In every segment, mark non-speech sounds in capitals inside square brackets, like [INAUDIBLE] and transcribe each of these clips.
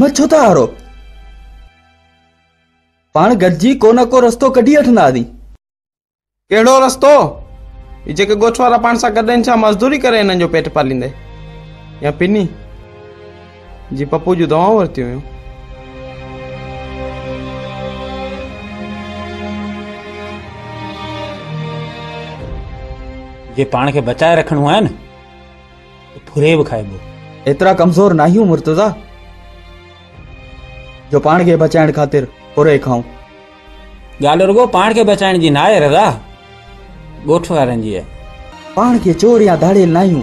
छो था हारो पाण गॾिजी को न को रस्तो कढी वठंदासीं कहिड़ो रस्तो ही जेके ॻोठ वारा पाण सां गॾु आहिनि छा मज़दूरी करे हिननि जो पेट पालींदे या पिनी जी पप्पू जूं दवाऊं वरितियूं हुयूं जे पाण खे बचाए रखणो आहे न त फुरे बि खाइबो एतिरा कमज़ोर न आहियूं मुर्तज़ा जो पाण खे बचाइण ख़ातिर पुरे खाऊं। ॻाल्हि रुगो पाण खे बचाइण जी न आहे रज़ा। ॻोठ वारनि जी आहे पाण खे चोर या धाड़ेल न आहियूं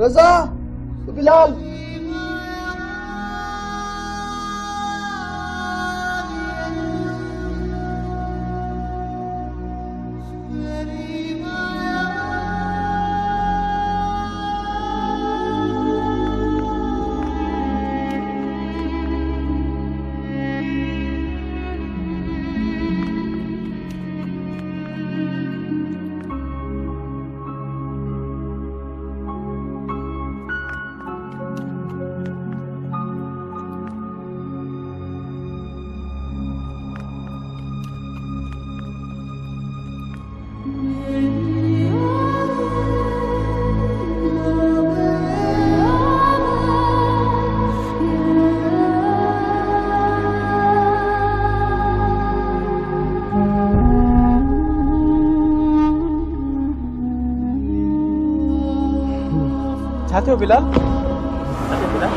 Rıza, Bilal. रजा बिलाल? छा बिलाल।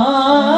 Ah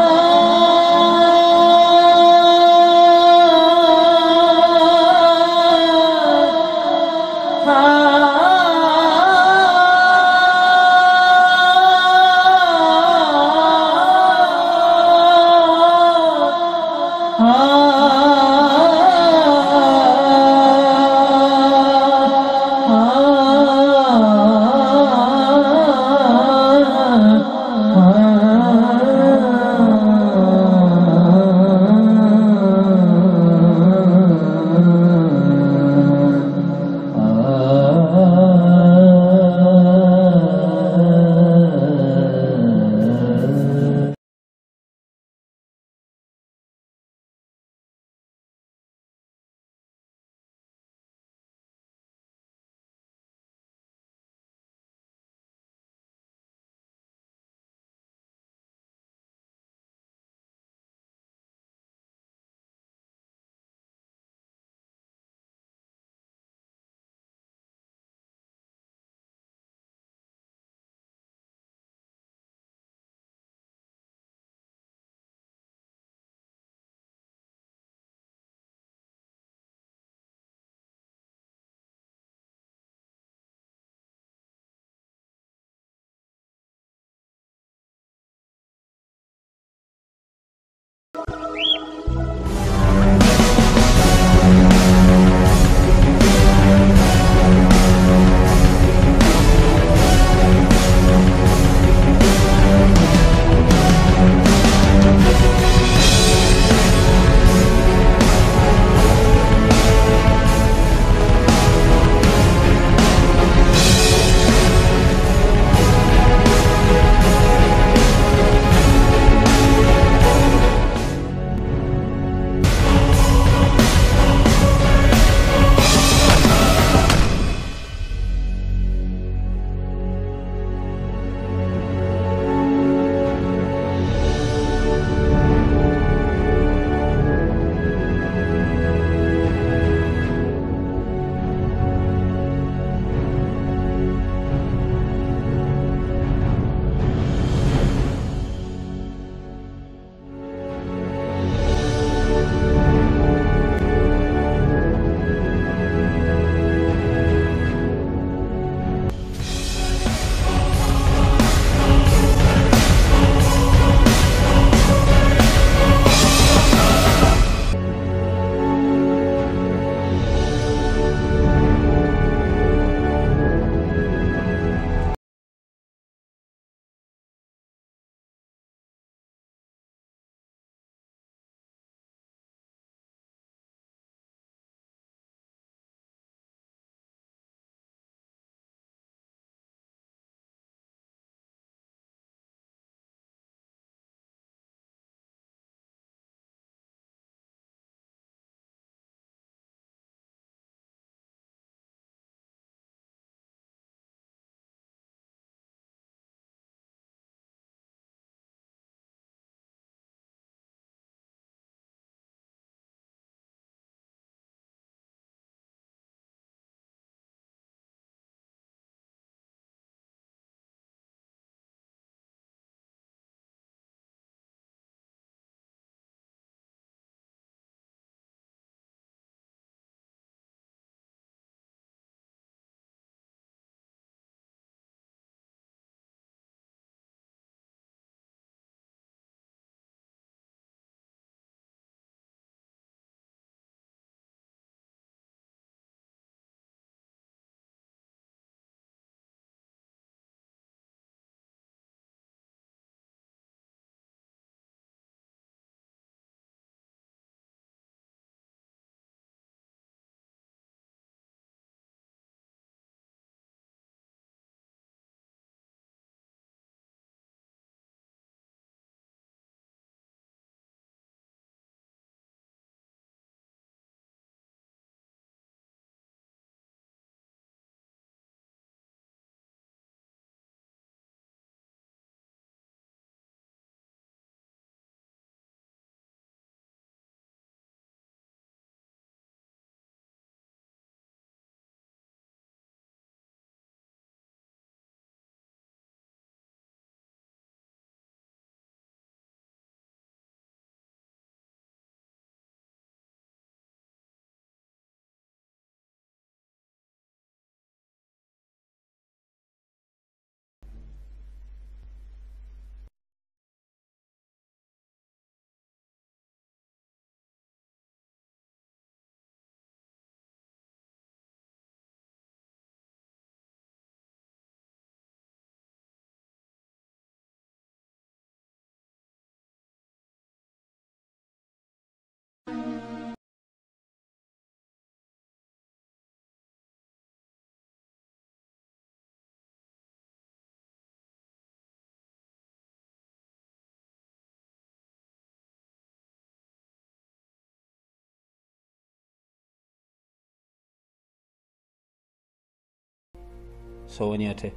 सो थे।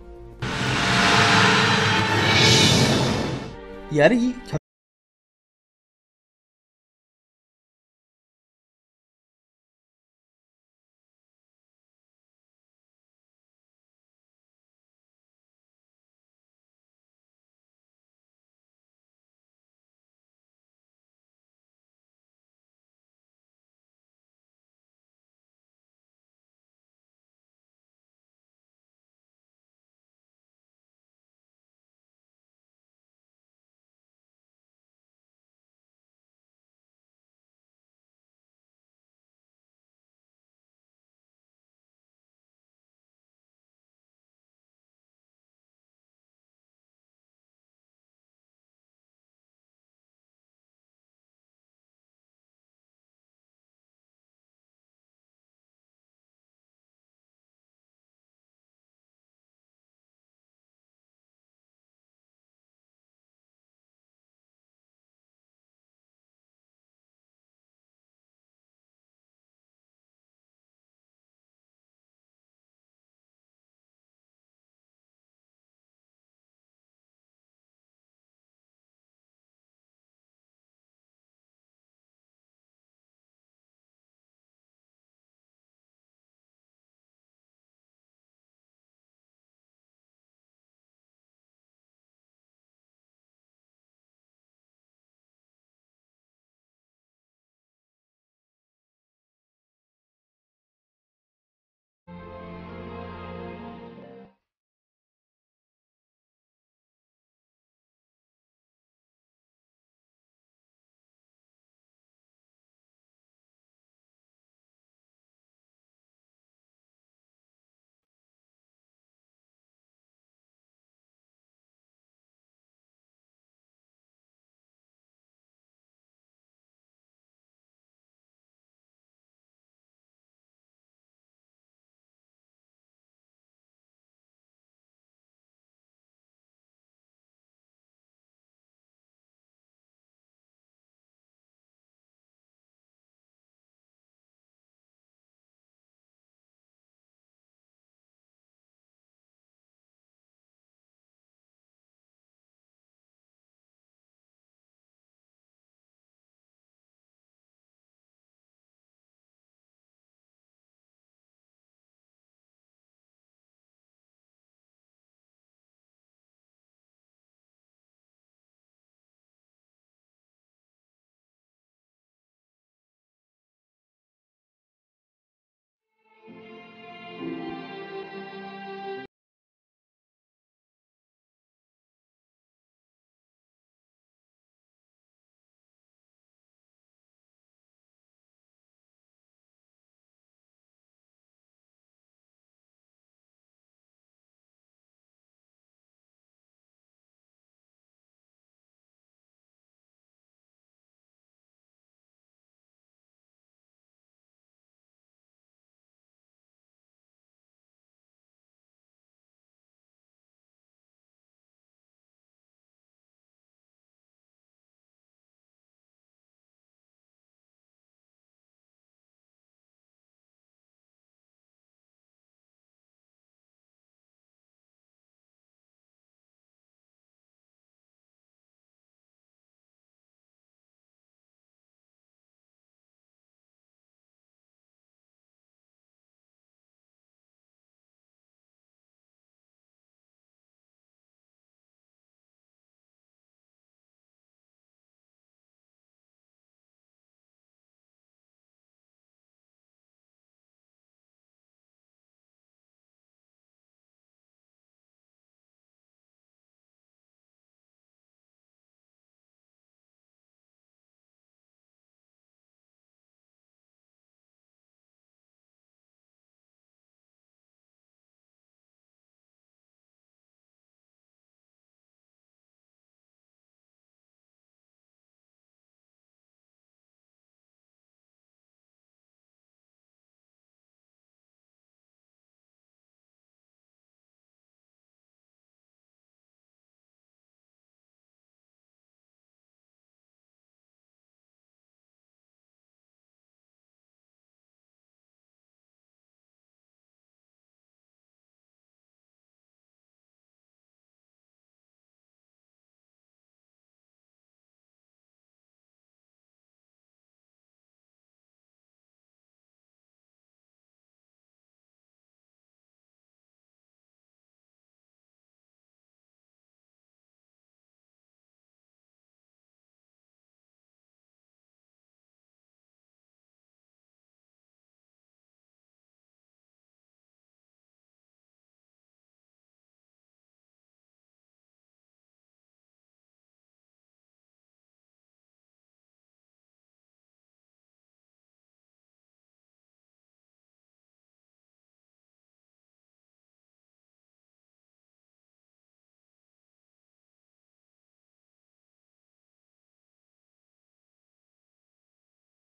यार ही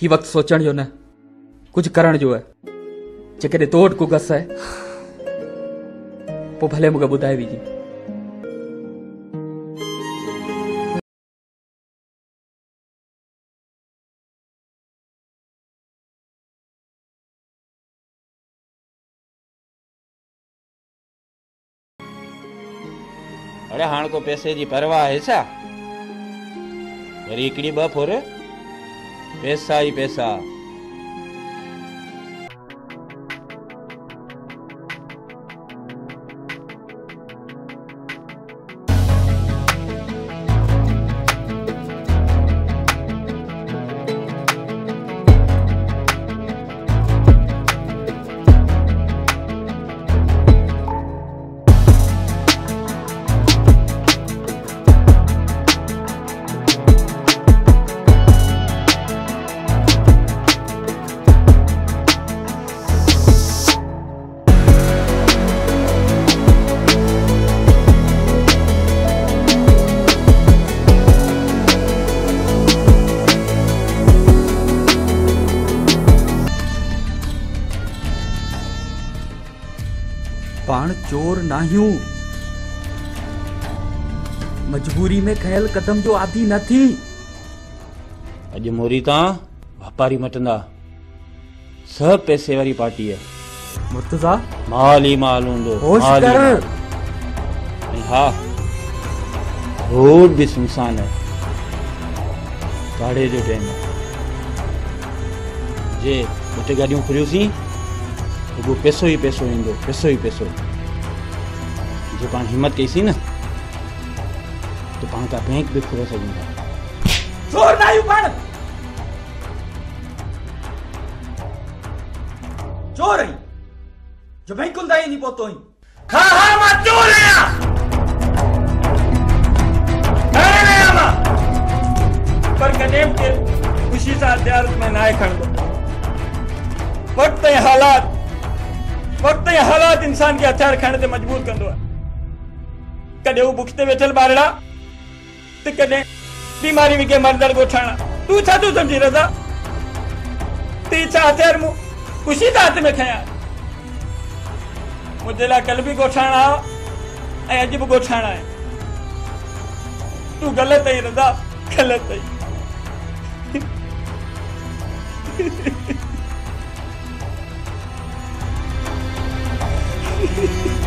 ही वक़्तु सोचण जो न कुझु करण जो आहे जेकॾहिं तो वटि को गस आहे पोइ भले मूंखे ॿुधाए विझी। अरे हाण को पैसे जी परवाह है छा? वरी हिकिड़ी ॿ फुर? पैसा ई पैसा कदम जो आदि न थी। अॼु मोरी तां वापारी मटंदा। सभु पैसे वारी पार्टी आहे मुर्तजा? माल ई माल हूंदो होश माल ई कर। माल। ऐं हा रोड बि सुनसान आहे साढ़े जो टाइम आहे जे ॿ टे गाॾियूं खुलियूंसीं एॾो पैसो ई पैसो ईंदो पैसो ई पैसो। जे पाण हिमत कईसीं न त का बि खोले सघूं था चोर नाहियूं पाण चोर आई जो बैंकुनि ताईं नहीं पहुतो आई हा। हा माँ चोर आहियाँ हाणे न आहियाँ माँ पर बि केरु ख़ुशी सां हथियार में न आहे खणंदो वक़्तु हालात। वक़्तु हालात इंसान खे हथियार खणण ते मजबूर कंदो आहे कॾहिं हू बुख ते वेठल ॿारड़ा त कॾहिं बीमारी विके मरदड़ ॻोठाणा तूं छा तूं सम्झी, रज़ा? ती छा हथियार मूं ख़ुशी सां हथ में खयां मुंहिंजे लाइ कल्ह बि ॻोठाणा ऐं अॼु बि ॻोठाणा आहे. तूं ग़लति आई रज़ा. ग़लति आई [LAUGHS]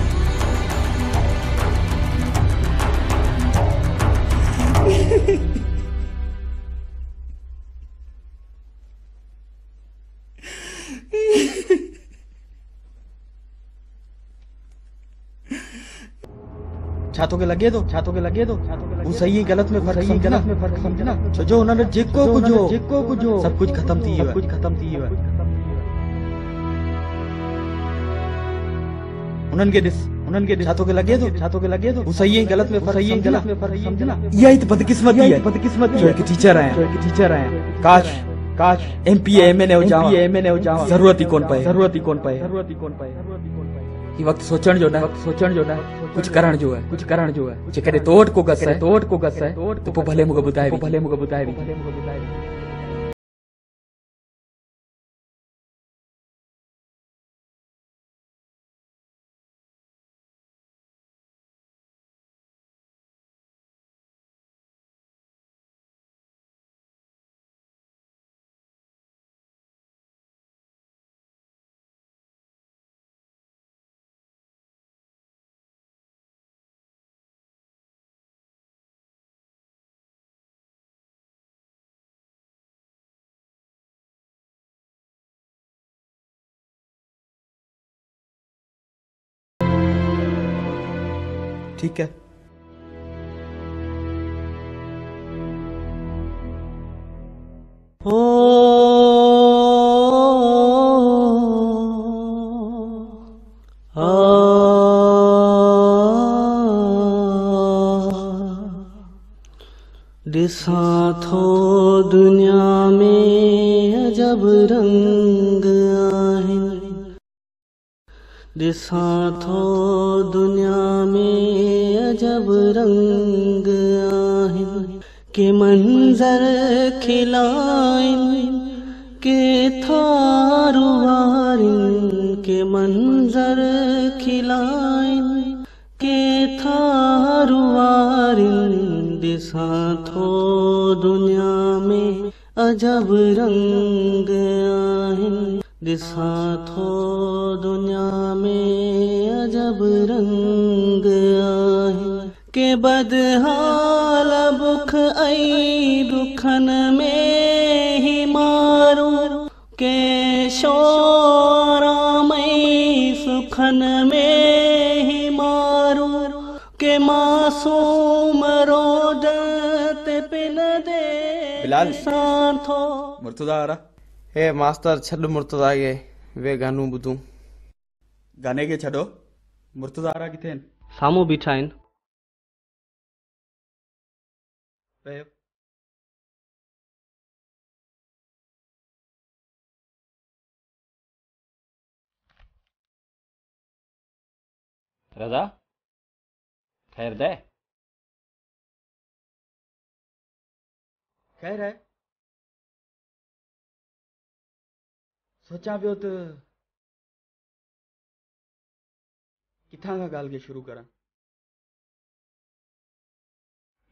छा तोखे लॻे थो छा तोखे लॻे थो हू सही ऐं ग़लति में फर्क़ु सही ग़लति में फर्क़ु सम्झना छो जो हुननि जेको हो जेको हो सभु कुझु ख़तम थी वियो कुझु ख़तम थी वियो उन्हनि खे ॾिस उन्हनि खे ॾिस छा तोखे लॻे थो छा तोखे लॻे सही ऐं ग़लति में फर्क़ु ऐं ग़लति में फर्क़ु सम्झना इहा ई त बदकिस्मती आहे बदकिस्मती जो हिकु टीचर आहियाँ जो हिकु टीचर आहियाँ काश काश M P M N A M N A ज़रूरत ई कोन पए। ज़रूरत ई कोन पए। ज़रूरत ई कोन पए। ही वक़्तु सोचण जो न। वक़्तु सोचण जो न। कुझु करण जो आहे कुझु करण जो आहे जेकॾहिं तो वटि को गस आहे तो वटि को गस आहे त पोइ भले मूंखे ॿुधाए पोइ भले मूंखे ॿुधाए ठीक है। ॾिसां थो दुनिया में अजब रंग आहिनि ॾिसां थो रंग आहिनि के मंज़र खिलाइनि के थारू के मंजर खिलाइन के थारू दिशा थो दुनिया में अजब रंग आहिन दिसा थो दुनिया में अजब रंग आहिन के बदहाल बुख ऐं दुखन में ही मारू। के शोरामई सुखन में ही मारू। के मासूम रोदत पिन दे बिलाल। साथो। मुर्तुदा आ रहा हे मास्तर छॾ मुर्तदा खे वे गानू ॿुधूं गाने खे छॾो मुर्तुदा आ रहा किथे आहिनि साम्हूं बीठा आहिनि रहियो रज़ा ख़ैर दे ख़ैर आहे सोचां पियो त किथां खां ॻाल्हि खे शुरू करां?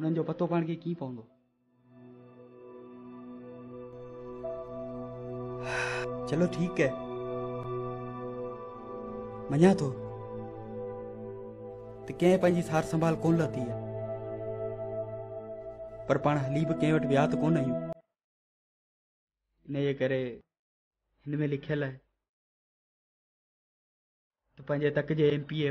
उन्हनि जो पतो पाण खे कीअं पवंदो? चलो ठीकु आहे मञा थो। त कंहिं पंहिंजी सार संभाल कोन लथी आहे। पर पाण हली बि कंहिं वटि विया त कोन आहियूं। करे हिन में लिखियलु आहे। त पंहिंजे तक जे एम पी ए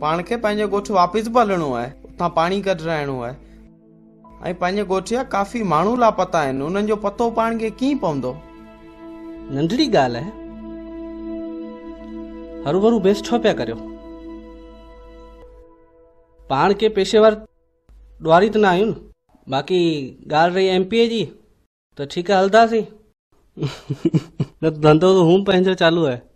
पाण खे पंहिंजे ॻोठ वापसि पालणो आहे। उतां पाणी कढाइणो आहे। ऐं काफ़ी माण्हू लापता आहिनि। उन्हनि पतो पाण खे कीअं पवंदो? नंढड़ी ॻाल्हि आहे। हरू भरू बेस छो पिया करियो? पाण के पेशेवर ॾुआरी त न आहियूं बाक़ी ॻाल्हि रही एम जी, त ठीकु आहे, हलंदासीं। [LAUGHS] धंधो त हूँ पंहिंजो चालू आहे।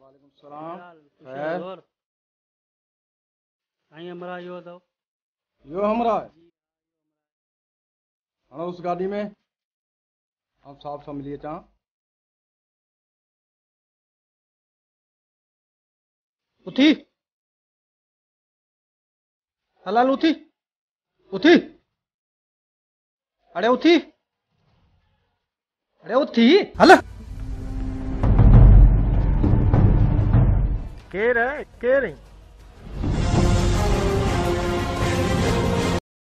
वालेकुम हमरा यो है। उस गाड़ी में। हम साहब सां मिली अचां उथी हलाल उथी उथी अरे उठी। अरे उथी हल। केर है केर है